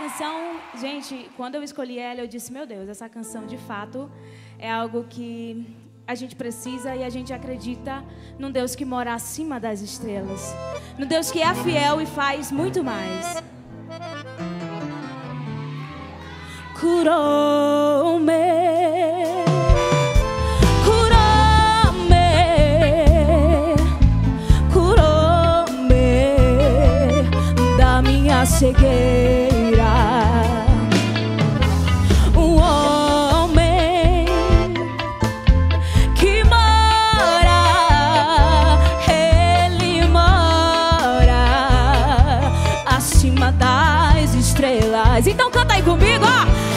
canção, gente, quando eu escolhi ela, eu disse: Meu Deus, essa canção de fato é algo que a gente precisa e a gente acredita num Deus que mora acima das estrelas, no Deus que é fiel e faz muito mais. Curou-me. Minha cegueira. Um homem que mora, ele mora acima das estrelas. Então canta aí comigo, ó.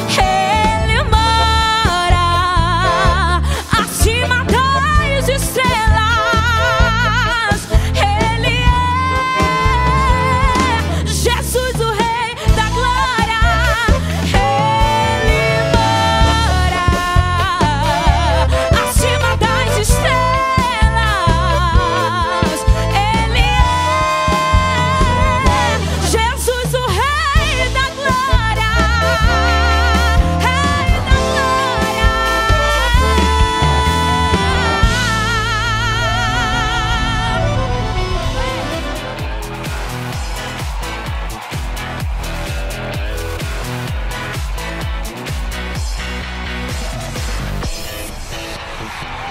Thank.